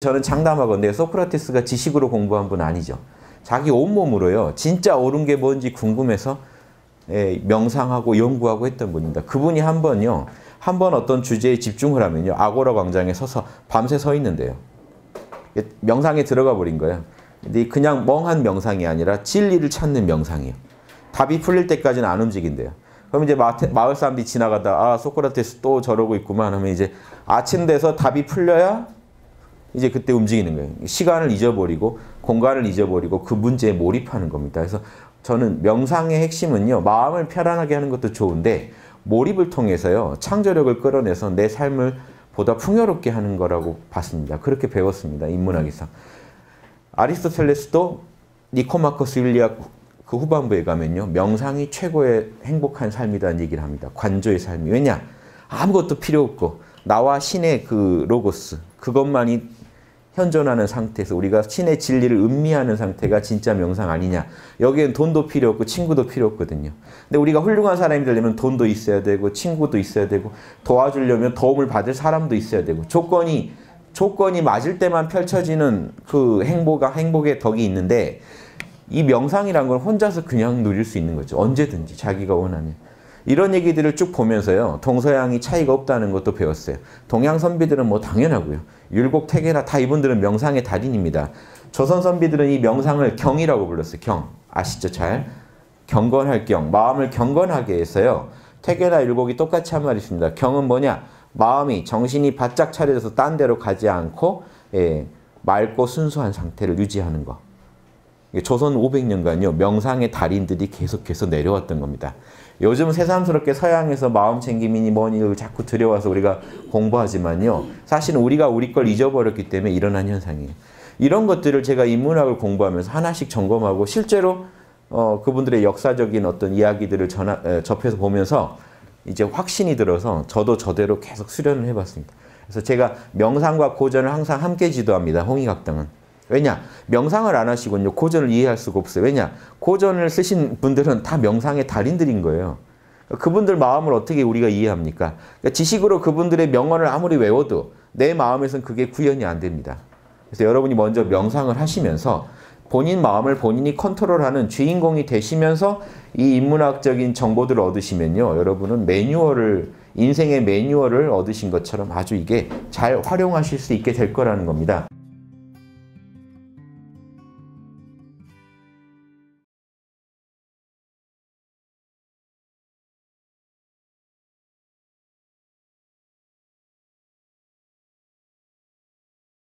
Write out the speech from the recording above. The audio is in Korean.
저는 장담하건데 소크라테스가 지식으로 공부한 분 아니죠. 자기 온몸으로요. 진짜 옳은 게 뭔지 궁금해서 예, 명상하고 연구하고 했던 분입니다. 그분이 한 번요. 한 번 어떤 주제에 집중을 하면요. 아고라 광장에 서서 밤새 서 있는데요. 명상에 들어가 버린 거예요. 근데 그냥 멍한 명상이 아니라 진리를 찾는 명상이에요. 답이 풀릴 때까지는 안 움직인대요. 그럼 이제 마을 사람들이 지나가다 아 소크라테스 또 저러고 있구만 하면 이제 아침 돼서 답이 풀려야 이제 그때 움직이는 거예요. 시간을 잊어버리고 공간을 잊어버리고 그 문제에 몰입하는 겁니다. 그래서 저는 명상의 핵심은요. 마음을 편안하게 하는 것도 좋은데 몰입을 통해서요. 창조력을 끌어내서 내 삶을 보다 풍요롭게 하는 거라고 봤습니다. 그렇게 배웠습니다. 인문학에서. 아리스토텔레스도 니코마커스 윌리아 그 후반부에 가면요. 명상이 최고의 행복한 삶이라는 얘기를 합니다. 관조의 삶이. 왜냐? 아무것도 필요 없고 나와 신의 그 로고스 그것만이 현존하는 상태에서 우리가 신의 진리를 음미하는 상태가 진짜 명상 아니냐. 여기엔 돈도 필요 없고 친구도 필요 없거든요. 근데 우리가 훌륭한 사람이 되려면 돈도 있어야 되고 친구도 있어야 되고 도와주려면 도움을 받을 사람도 있어야 되고 조건이 조건이 맞을 때만 펼쳐지는 그 행복과 행복의 덕이 있는데 이 명상이란 건 혼자서 그냥 누릴 수 있는 거죠. 언제든지 자기가 원하는. 이런 얘기들을 쭉 보면서요. 동서양이 차이가 없다는 것도 배웠어요. 동양 선비들은 뭐 당연하고요. 율곡, 태계나 다 이분들은 명상의 달인입니다. 조선 선비들은 이 명상을 경이라고 불렀어요. 경. 아시죠? 잘. 경건할 경. 마음을 경건하게 해서요. 태계나 율곡이 똑같이 한 말이 있습니다. 경은 뭐냐? 마음이 정신이 바짝 차려져서 딴 데로 가지 않고 예, 맑고 순수한 상태를 유지하는 것. 조선 500년간요. 명상의 달인들이 계속해서 내려왔던 겁니다. 요즘 새삼스럽게 서양에서 마음 챙김이니 뭐니 자꾸 들여와서 우리가 공부하지만요. 사실은 우리가 우리 걸 잊어버렸기 때문에 일어난 현상이에요. 이런 것들을 제가 인문학을 공부하면서 하나씩 점검하고 실제로 어, 그분들의 역사적인 어떤 이야기들을 전하, 에, 접해서 보면서 이제 확신이 들어서 저도 저대로 계속 수련을 해봤습니다. 그래서 제가 명상과 고전을 항상 함께 지도합니다. 홍익학당은. 왜냐? 명상을 안 하시군요. 고전을 이해할 수가 없어요. 왜냐? 고전을 쓰신 분들은 다 명상의 달인들인 거예요. 그분들 마음을 어떻게 우리가 이해합니까? 그러니까 지식으로 그분들의 명언을 아무리 외워도 내 마음에선 그게 구현이 안 됩니다. 그래서 여러분이 먼저 명상을 하시면서 본인 마음을 본인이 컨트롤하는 주인공이 되시면서 이 인문학적인 정보들을 얻으시면요. 여러분은 매뉴얼을 인생의 매뉴얼을 얻으신 것처럼 아주 이게 잘 활용하실 수 있게 될 거라는 겁니다.